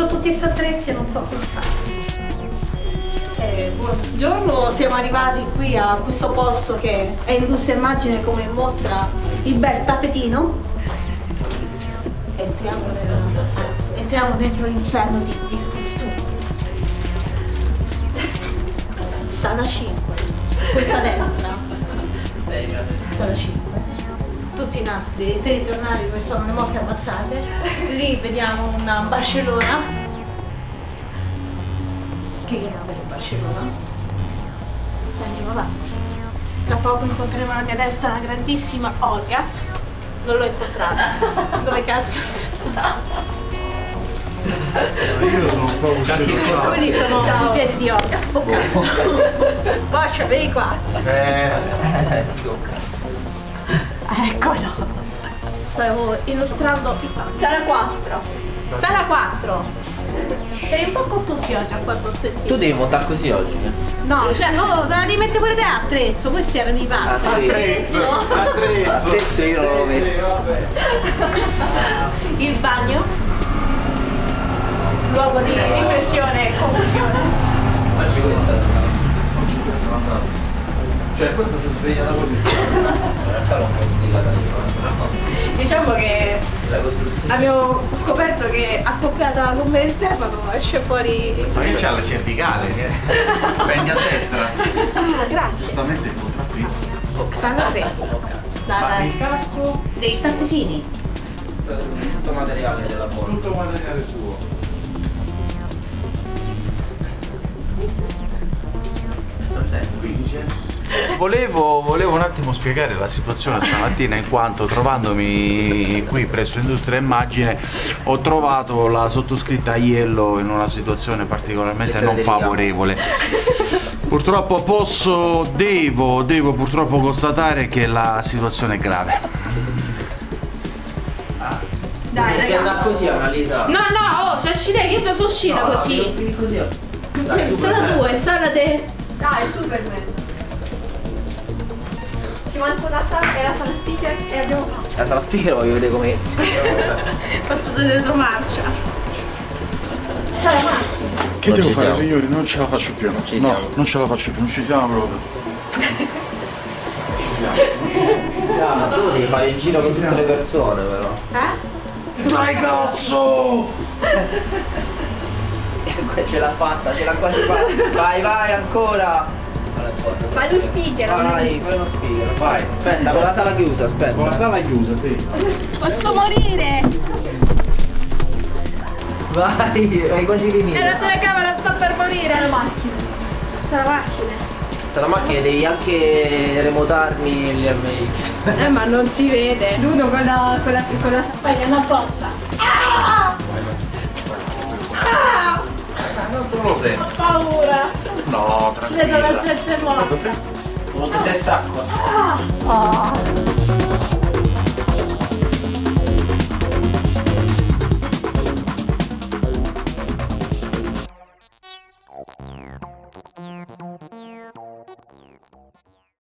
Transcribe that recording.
C'ho tutti questi attrezzi e non so come fare. Eh, buongiorno, siamo arrivati qui a questo posto che è Industria Immagine come mostra il bel tappetino. Entriamo, nel- entriamo dentro l'inferno di disgusto. Sala 5, questa destra. Sala 5 tutti i nastri dei telegiornali dove sono le morte ammazzate. Lì vediamo una Barcellona. Che grande che Barcellona. E andiamo avanti. Tra poco incontreremo alla mia destra la grandissima Olga. Non l'ho incontrata. Dove cazzo sta? Io sono un po' uscito qua. Quelli sono i piedi di Olga. Oh cazzo. Boccia, vieni qua. Eccolo. Stavo illustrando i panni. Sala 4. Sala 4. Sei un po' con tutti oggi a quanto ho sentito. Tu devi montare così oggi. eh? No, cioè, oh, da rimette pure te attrezzo. Questi erano i panni. Attrezzo. Attrezzo io non lo vedo. Il bagno. Luogo di riflessione e confusione. Facci questa. Cioè, questa si sveglia da così. In realtà non posso dire la tarifa. Diciamo che abbiamo scoperto che accoppiata con me e Stefano esce fuori. Ma che c'ha la cervicale? Che... Prendi a destra. Ah, grazie. Giustamente incontra qui. Sala 3. Ma Sala il casco, dei tappetini. Tutto materiale della buona. tutto materiale suo. Quindi c'è. Volevo, volevo un attimo spiegare la situazione stamattina in quanto trovandomi qui presso Industria Immagine ho trovato la sottoscritta Iello in una situazione particolarmente non favorevole. Purtroppo posso, devo, devo purtroppo constatare che la situazione è grave. Dai, Perché raga. andare così analizza. No, no, oh, c'è uscita, io già sono uscita così. Così. Dai, Sala Superman. 2, sala de... Dai, Superman. Ci manca una sala e la sala speaker e abbiamo fatto. La sala speaker voglio vedere come. Faccio del retromarcia. Sala macchina. Che Non devo ci fare siamo. signori? Non ce la faccio più. ci no, siamo. non ce la faccio più, non ci siamo proprio. Tu devi fare il giro con tutte le persone però. Eh? Dai cazzo! Ce l'ha fatta, ce l'ha quasi fatta. Vai, vai ancora. Fai lo speaker. Vai, fai uno speaker, vai. Aspetta, con la sala chiusa, aspetta. Con la sala chiusa, sì. Posso morire! Vai, hai quasi finito. la telecamera sta per morire! Sala macchina. Sala macchina. Sta la macchina devi anche remotarmi gli MX. Eh, ma non si vede. L'uno con la, con la, con la andiamo apposta. Ah! Tu lo senti. Ho paura. No, Vedo la tranquilla. gente morta. Molto testa acqua. Ah!